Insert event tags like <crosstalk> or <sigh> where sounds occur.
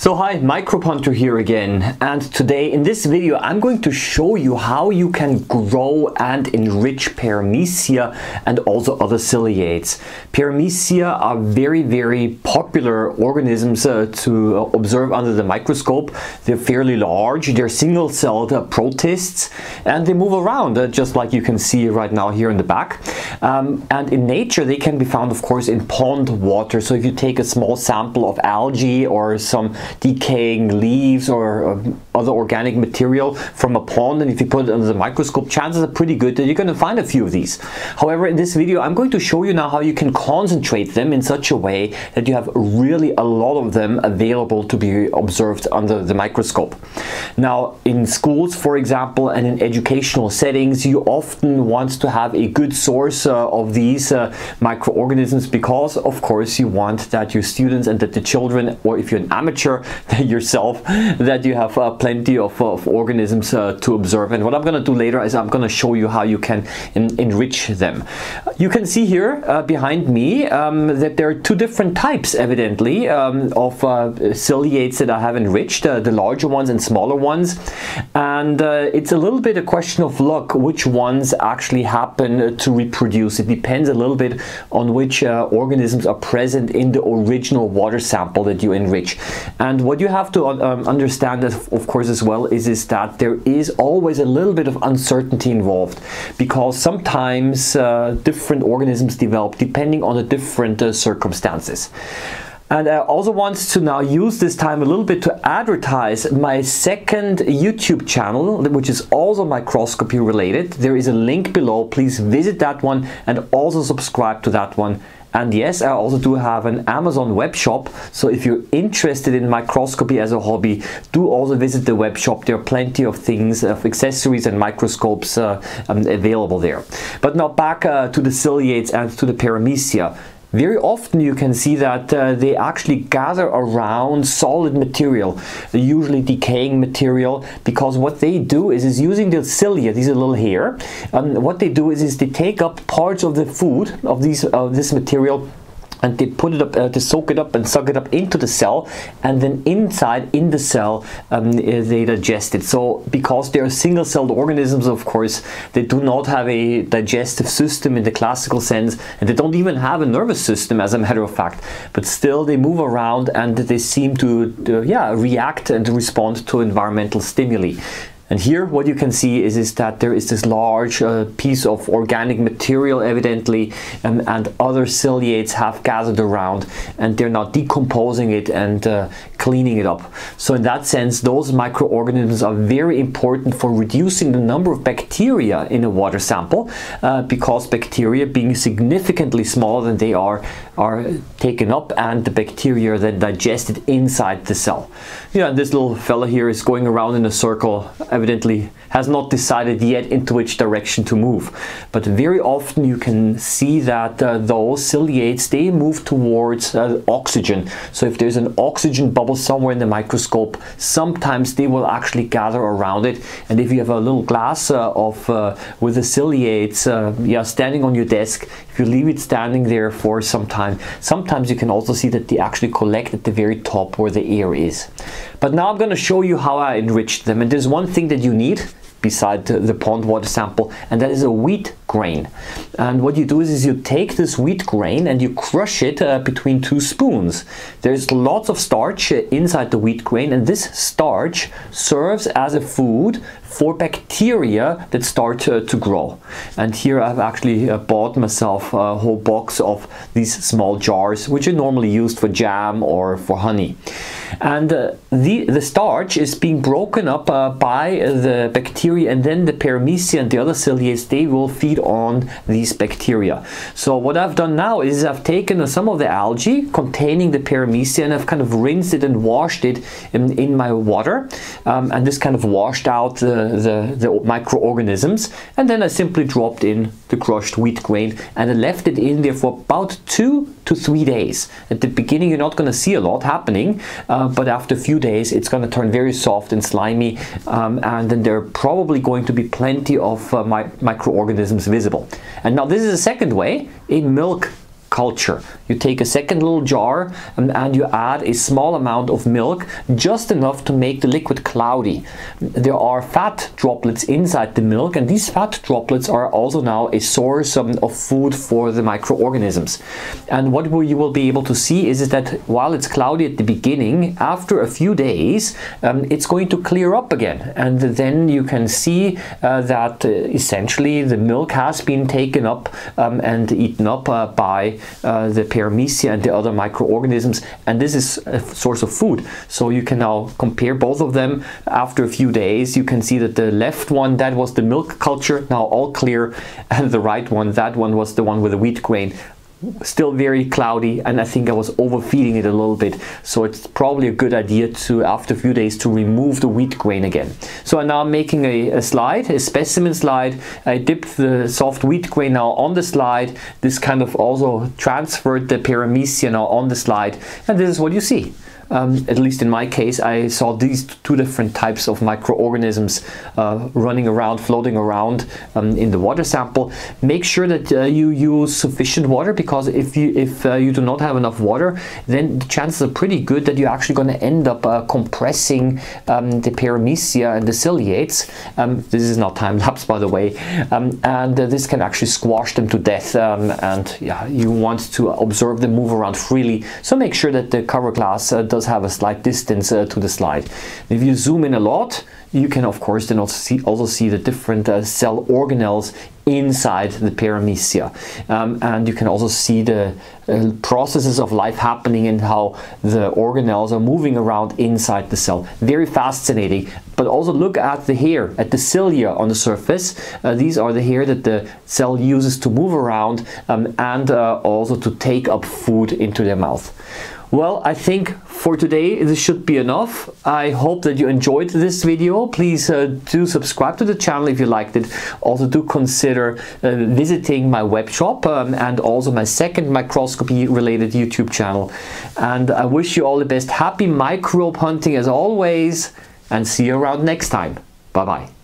So hi, Microbehunter here again and today in this video I'm going to show you how you can grow and enrich Paramecia and also other ciliates. Paramecia are very very popular organisms uh, to observe under the microscope. They're fairly large, they're single-celled uh, protists and they move around uh, just like you can see right now here in the back. Um, and in nature they can be found of course in pond water so if you take a small sample of algae or some decaying leaves or um, other organic material from a pond and if you put it under the microscope chances are pretty good that you're going to find a few of these. However in this video I'm going to show you now how you can concentrate them in such a way that you have really a lot of them available to be observed under the microscope. Now in schools for example and in educational settings you often want to have a good source uh, of these uh, microorganisms because of course you want that your students and that the children or if you're an amateur <laughs> yourself that you have uh, plenty of, of organisms uh, to observe and what I'm gonna do later is I'm gonna show you how you can en enrich them. You can see here uh, behind me um, that there are two different types evidently um, of uh, ciliates that I have enriched, uh, the larger ones and smaller ones and uh, it's a little bit a question of luck which ones actually happen to reproduce. It depends a little bit on which organisms are present in the original water sample that you enrich and what you have to um, understand, is, of course, as well, is, is that there is always a little bit of uncertainty involved because sometimes uh, different organisms develop depending on the different uh, circumstances. And I also want to now use this time a little bit to advertise my second YouTube channel, which is also microscopy related. There is a link below. Please visit that one and also subscribe to that one. And yes, I also do have an Amazon web shop. So if you're interested in microscopy as a hobby, do also visit the web shop. There are plenty of things, of accessories and microscopes uh, um, available there. But now back uh, to the ciliates and to the paramecia. Very often you can see that uh, they actually gather around solid material, usually decaying material, because what they do is, is using the cilia, these are little hair, um, what they do is, is they take up parts of the food of these of this material and they put it up uh, to soak it up and suck it up into the cell and then inside in the cell um, eh, they digest it. So because they are single-celled organisms of course they do not have a digestive system in the classical sense and they don't even have a nervous system as a matter of fact. But still they move around and they seem to uh, yeah react and respond to environmental stimuli and here what you can see is, is that there is this large uh, piece of organic material evidently um, and other ciliates have gathered around and they're now decomposing it and uh, cleaning it up. So in that sense those microorganisms are very important for reducing the number of bacteria in a water sample uh, because bacteria being significantly smaller than they are are taken up and the bacteria are then digested inside the cell. Yeah, this little fella here is going around in a circle evidently has not decided yet into which direction to move. But very often you can see that uh, those ciliates, they move towards uh, oxygen. So if there's an oxygen bubble somewhere in the microscope, sometimes they will actually gather around it. And if you have a little glass uh, of uh, with the ciliates uh, yeah, standing on your desk, if you leave it standing there for some time, sometimes you can also see that they actually collect at the very top where the air is. But now I'm going to show you how I enriched them. And there's one thing that you need beside the pond water sample and that is a wheat grain and what you do is, is you take this wheat grain and you crush it uh, between two spoons there's lots of starch uh, inside the wheat grain and this starch serves as a food for bacteria that start uh, to grow. And here I've actually uh, bought myself a whole box of these small jars, which are normally used for jam or for honey. And uh, the, the starch is being broken up uh, by the bacteria and then the paramecia and the other ciliates, they will feed on these bacteria. So what I've done now is I've taken some of the algae containing the paramecia and I've kind of rinsed it and washed it in, in my water. Um, and this kind of washed out the the, the microorganisms and then I simply dropped in the crushed wheat grain and I left it in there for about two to three days. At the beginning you're not going to see a lot happening uh, but after a few days it's going to turn very soft and slimy um, and then there are probably going to be plenty of uh, mi microorganisms visible. And now this is a second way, a milk culture. You take a second little jar and, and, you add a small amount of milk, just enough to make the liquid cloudy. There are fat droplets inside the milk and these fat droplets are also now a source of, of food for the microorganisms. And what you will be able to see is, is that while it's cloudy at the beginning, after a few days, um, it's going to clear up again. And then you can see uh, that uh, essentially the milk has been taken up um, and eaten up uh, by uh, the paramecia and the other microorganisms and this is a source of food. So you can now compare both of them. After a few days you can see that the left one that was the milk culture now all clear <laughs> and the right one that one was the one with the wheat grain still very cloudy and I think I was overfeeding it a little bit. So it's probably a good idea to after a few days to remove the wheat grain again. So I'm now making a, a slide a specimen slide. I dipped the soft wheat grain now on the slide. This kind of also transferred the paramecia now on the slide. And this is what you see um, at least in my case, I saw these two different types of microorganisms uh, running around, floating around um, in the water sample. Make sure that uh, you use sufficient water because if you if uh, you do not have enough water, then the chances are pretty good that you're actually going to end up uh, compressing um, the paramecia and the ciliates. Um, this is not time lapse, by the way, um, and uh, this can actually squash them to death. Um, and yeah, you want to observe them move around freely. So make sure that the cover glass uh, does does have a slight distance uh, to the slide. If you zoom in a lot, you can of course then also see, also see the different uh, cell organelles inside the paramecia. Um, and you can also see the uh, processes of life happening and how the organelles are moving around inside the cell. Very fascinating. But also look at the hair, at the cilia on the surface. Uh, these are the hair that the cell uses to move around um, and uh, also to take up food into their mouth. Well, I think for today this should be enough. I hope that you enjoyed this video. Please uh, do subscribe to the channel if you liked it. Also do consider uh, visiting my web shop um, and also my second microscopy related YouTube channel. And I wish you all the best. Happy microbe hunting as always and see you around next time. Bye bye.